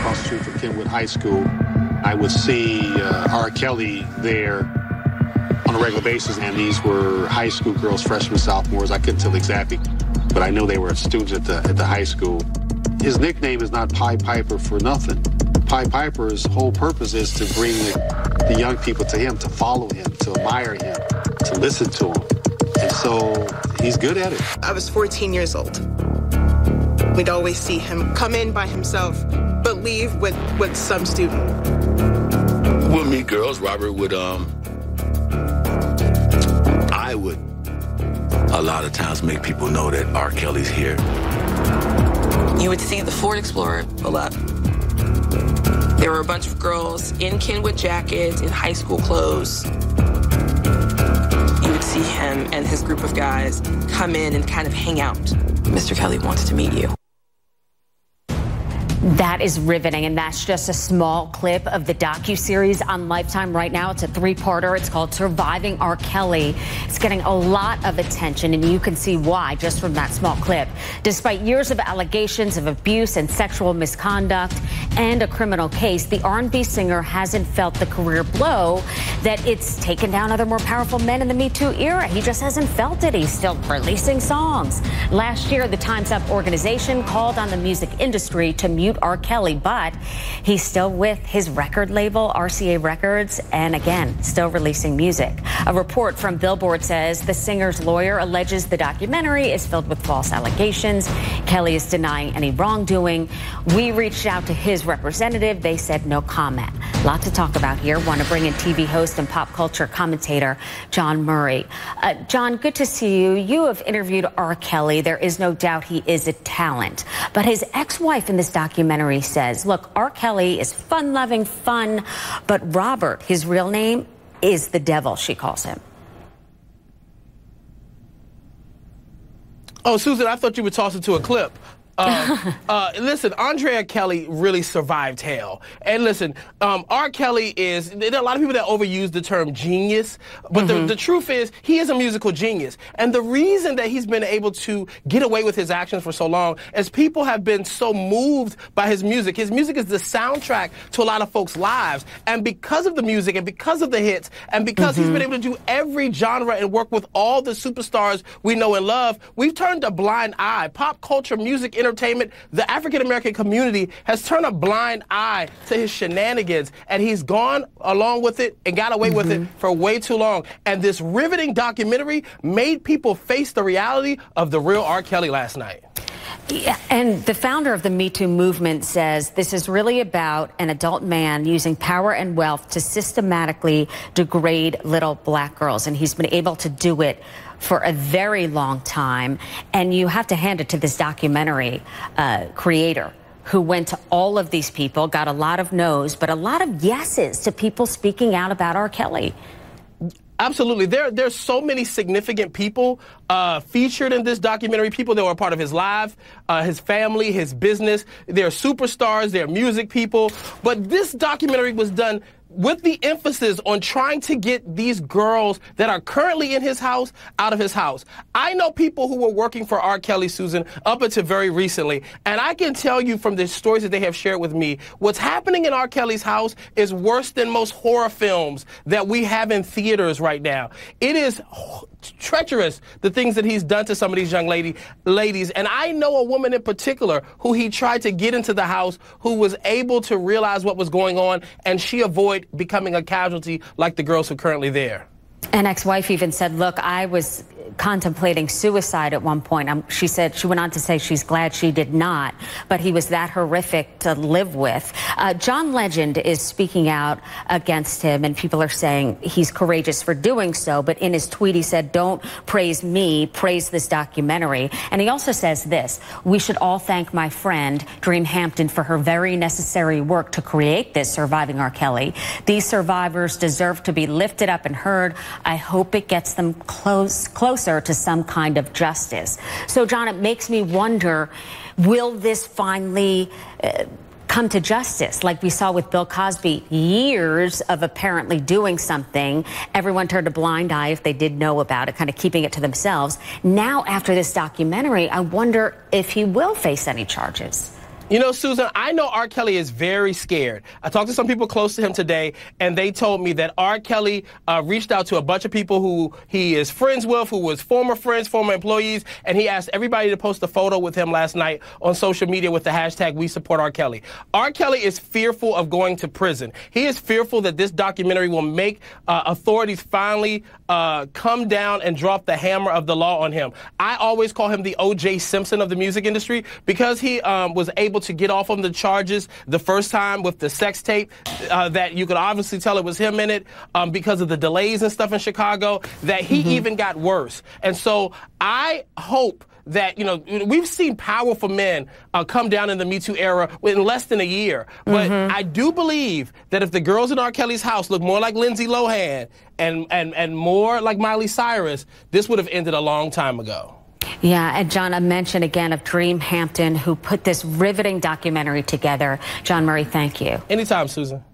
across the street from Kenwood High School. I would see uh, R. Kelly there on a regular basis, and these were high school girls, freshmen, sophomores. I couldn't tell exactly, but I know they were students at the, at the high school. His nickname is not Pied Piper for nothing. Pied Piper's whole purpose is to bring the, the young people to him, to follow him, to admire him, to listen to him. And so he's good at it. I was 14 years old. We'd always see him come in by himself, leave with, with some student. We'll meet girls. Robert would, um, I would a lot of times make people know that R. Kelly's here. You would see the Ford Explorer pull up. There were a bunch of girls in Kenwood jackets, in high school clothes. You would see him and his group of guys come in and kind of hang out. Mr. Kelly wants to meet you. That is riveting, and that's just a small clip of the docu-series on Lifetime right now. It's a three-parter. It's called Surviving R. Kelly. It's getting a lot of attention, and you can see why just from that small clip. Despite years of allegations of abuse and sexual misconduct and a criminal case, the R&B singer hasn't felt the career blow that it's taken down other more powerful men in the Me Too era. He just hasn't felt it. He's still releasing songs. Last year, the Time's Up organization called on the music industry to mute R. Kelly, but he's still with his record label, RCA Records, and again, still releasing music. A report from Billboard says the singer's lawyer alleges the documentary is filled with false allegations. Kelly is denying any wrongdoing. We reached out to his representative. They said no comment. Lot to talk about here. Want to bring in TV host and pop culture commentator Jawn Murray. Uh, Jawn, good to see you. You have interviewed R. Kelly. There is no doubt he is a talent. But his ex-wife in this documentary says, look, R. Kelly is fun-loving, fun, but Robert, his real name, is the devil, she calls him. Oh, Susan, I thought you were tossing to a clip. Uh, uh, listen, Andrea Kelly really survived hell. And listen, um, R. Kelly is, there are a lot of people that overuse the term genius, but mm-hmm. the, the truth is, he is a musical genius. And the reason that he's been able to get away with his actions for so long is people have been so moved by his music. His music is the soundtrack to a lot of folks' lives. And because of the music and because of the hits and because mm-hmm. he's been able to do every genre and work with all the superstars we know and love, we've turned a blind eye. Pop culture, music, entertainment, entertainment, the African American community has turned a blind eye to his shenanigans, and he's gone along with it and got away mm-hmm. with it mm-hmm. for way too long. And this riveting documentary made people face the reality of the real R. Kelly last night. And the founder of the Me Too movement says this is really about an adult man using power and wealth to systematically degrade little black girls. And he's been able to do it for a very long time. And you have to hand it to this documentary uh, creator who went to all of these people, got a lot of no's, but a lot of yeses to people speaking out about R. Kelly. Absolutely. There, there's so many significant people uh, featured in this documentary. People that were part of his life, uh, his family, his business. They're superstars. They're music people. But this documentary was done with the emphasis on trying to get these girls that are currently in his house out of his house. I know people who were working for R. Kelly, Susan, up until very recently, and I can tell you from the stories that they have shared with me, what's happening in R. Kelly's house is worse than most horror films that we have in theaters right now. It is treacherous the things that he's done to some of these young lady ladies and I know a woman in particular who he tried to get into the house who was able to realize what was going on and she avoided becoming a casualty like the girls who are currently there. An ex-wife even said, look, I was contemplating suicide at one point. Um, she said she went on to say she's glad she did not, but he was that horrific to live with. Uh, John Legend is speaking out against him, and people are saying he's courageous for doing so. But in his tweet, he said, "Don't praise me, praise this documentary." And he also says this: "We should all thank my friend Dream Hampton for her very necessary work to create this Surviving R. Kelly. These survivors deserve to be lifted up and heard. I hope it gets them close, close." Closer to some kind of justice. So, Jawn, it makes me wonder will this finally. Uh, come to justice, like we saw with Bill Cosby. Years of apparently doing something, everyone turned a blind eye if they did know about it, kind of keeping it to themselves. Now, after this documentary, I wonder if he will face any charges. You know, Susan, I know R. Kelly is very scared. I talked to some people close to him today, and they told me that R. Kelly uh, reached out to a bunch of people who he is friends with, who was former friends, former employees, and he asked everybody to post a photo with him last night on social media with the hashtag We Support R. Kelly. R. Kelly is fearful of going to prison. He is fearful that this documentary will make uh, authorities finally uh, come down and drop the hammer of the law on him. I always call him the O.J. Simpson of the music industry because he um, was able able to get off on the charges the first time with the sex tape uh, that you could obviously tell it was him in it um, because of the delays and stuff in Chicago, that he mm-hmm. even got worse. And so I hope that you know we've seen powerful men uh, come down in the Me Too era in less than a year. But mm-hmm. I do believe that if the girls in R. Kelly's house look more like Lindsay Lohan and and and more like Miley Cyrus, this would have ended a long time ago. Yeah, and Jawn, a mention again of Dream Hampton, who put this riveting documentary together. Jawn Murray, thank you. Anytime, Susan.